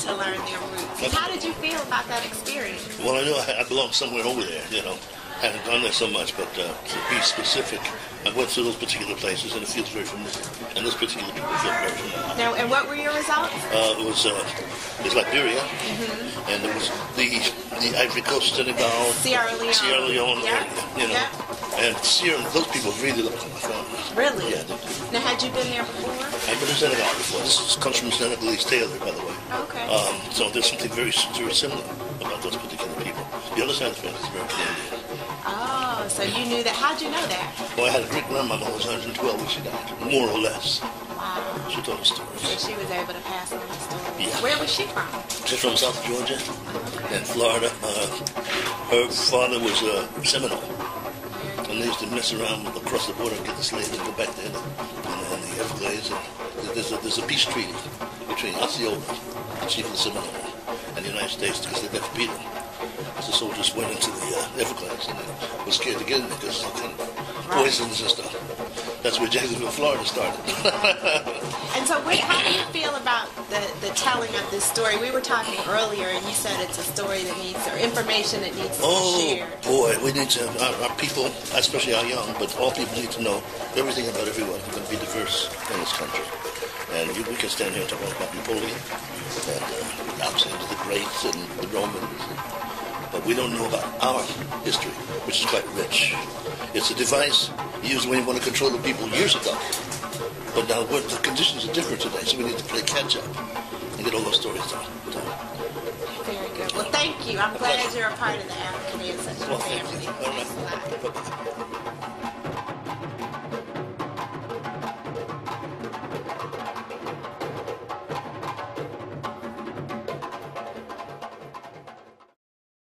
to learn their roots. How did you feel about that experience? Well, I knew I, I belonged somewhere over there, you know. I hadn't gone there so much, but uh, to be specific, I went through those particular places and it feels very familiar. And those particular people feel very familiar. Now, and what were your results? Uh, it was uh, it was Liberia, and it was the the Ivory Coast, Senegal, Sierra Leone. Sierra Leone Yeah. area, you know. Yeah. And Sierra, those people really look like my family. Really? Yeah, they do. Now, had you been there before? I've been to Senegal before. This is- comes from Senegalese tailor, by the way. Okay. Um, so there's something very very similar about those particular people. The other side of the family is American Indian. Oh, so you knew that. How'd you know that? Well, I had a great grandmother who was 112 when she died, more or less. Wow. She told us So stories. she was able to pass on the story. Yeah. Where was she from? She's from South Georgia and Florida. Uh, her father was a Seminole. And they used to mess around across the border and get the slaves and go back there in the, in the Everglades. And there's a, there's a peace treaty between Osceola, the chief of the Seminole, and the United States because they beat him. The soldiers went into the uh, Everglades and were scared to get in because of poisons and stuff. That's where Jacksonville, Florida started. And so, what, how do you feel about the, the telling of this story? We were talking earlier, and you said it's a story that needs, or information that needs to Oh be shared. Oh, boy, we need to. Our, our people, especially our young, but all people need to know everything about everyone. We're going to be diverse in this country, and you, we can stand here and talk about Napoleon and uh, Alexander the Great and the Romans, but we don't know about our history, which is quite rich. It's a device used when you want to control the people years ago, but now what, the conditions are different today, so we need to play catch up and get all those stories done. Very good. Well, thank you. I'm glad you're a part of the African Ancestry Well, thank family. you. All right.